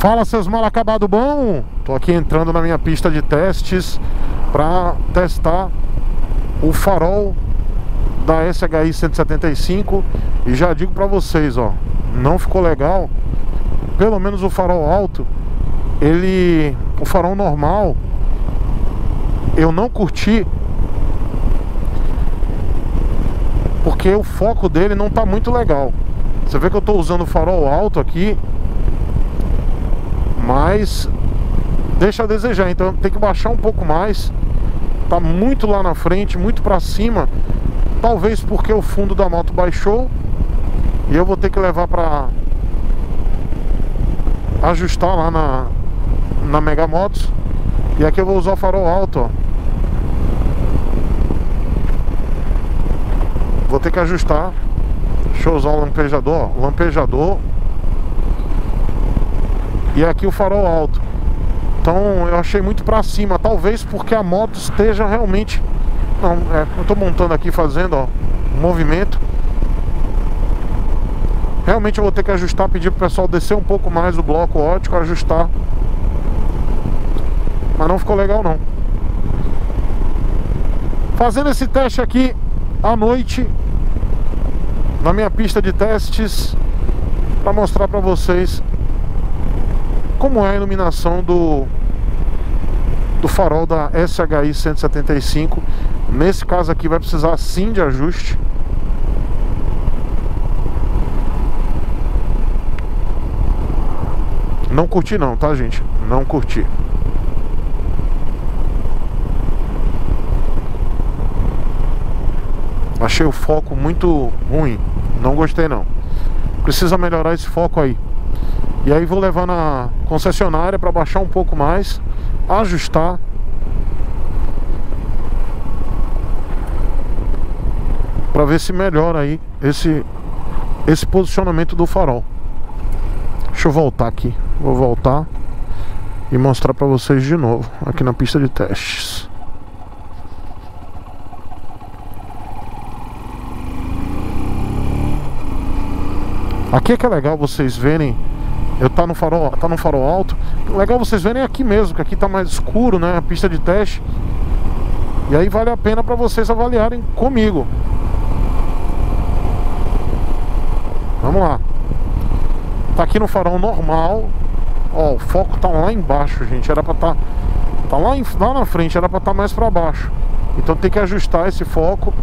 Fala seus mal acabado bom! Tô aqui entrando na minha pista de testes para testar o farol da SHI 175 e já digo para vocês, ó, não ficou legal. Pelo menos o farol alto, ele, o farol normal, eu não curti porque o foco dele não tá muito legal. Você vê que eu tô usando o farol alto aqui mas deixa a desejar, então tem que baixar um pouco mais. Tá muito lá na frente, muito para cima. Talvez porque o fundo da moto baixou e eu vou ter que levar para ajustar lá na na Mega Motos. E aqui eu vou usar o farol alto, ó. Vou ter que ajustar. Deixa eu usar o lampejador, ó. lampejador e aqui o farol alto. Então eu achei muito pra cima, talvez porque a moto esteja realmente. Não, é, eu tô montando aqui fazendo ó, um movimento. Realmente eu vou ter que ajustar, pedir pro pessoal descer um pouco mais o bloco ótico, ajustar. Mas não ficou legal não. Fazendo esse teste aqui à noite na minha pista de testes para mostrar para vocês como é a iluminação do do farol da SHI 175 nesse caso aqui vai precisar sim de ajuste. Não curti não, tá gente? não curti. Achei o foco muito ruim. Não gostei não. Precisa melhorar esse foco aí e aí vou levar na concessionária para baixar um pouco mais, ajustar. Para ver se melhora aí esse esse posicionamento do farol. Deixa eu voltar aqui. Vou voltar e mostrar para vocês de novo aqui na pista de testes. Aqui é que é legal vocês verem eu tá no farol, tá no farol alto. Legal vocês verem aqui mesmo, que aqui tá mais escuro, né? A pista de teste. E aí vale a pena para vocês avaliarem comigo. Vamos lá. Tá aqui no farol normal. Ó, o foco tá lá embaixo, gente. Era para tá tá lá, em, lá na frente, era para estar tá mais para baixo. Então tem que ajustar esse foco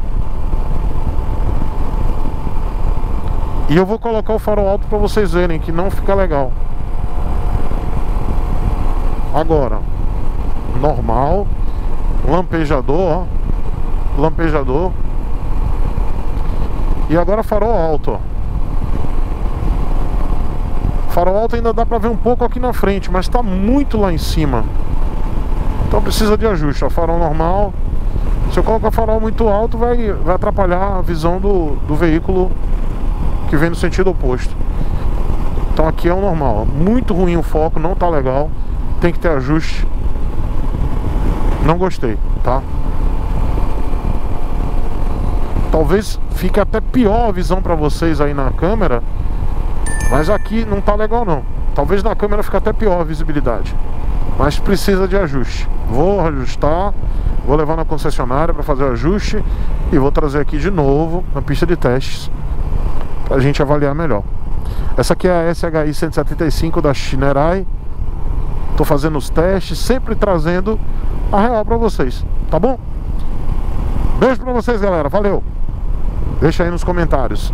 E eu vou colocar o farol alto para vocês verem que não fica legal. Agora, normal, lampejador, ó, lampejador. E agora farol alto, ó. Farol alto ainda dá para ver um pouco aqui na frente, mas está muito lá em cima. Então precisa de ajuste. O farol normal. Se eu colocar farol muito alto, vai, vai atrapalhar a visão do, do veículo que vem no sentido oposto. Então aqui é o normal. Muito ruim o foco, não tá legal. Tem que ter ajuste. Não gostei, tá? Talvez fique até pior a visão para vocês aí na câmera. Mas aqui não tá legal não. Talvez na câmera fique até pior a visibilidade. Mas precisa de ajuste. Vou ajustar, vou levar na concessionária para fazer o ajuste e vou trazer aqui de novo na pista de testes para a gente avaliar melhor. Essa aqui é a SHI 175 da Shinerai. Tô fazendo os testes, sempre trazendo a real para vocês, tá bom? Beijo para vocês, galera. Valeu. Deixa aí nos comentários.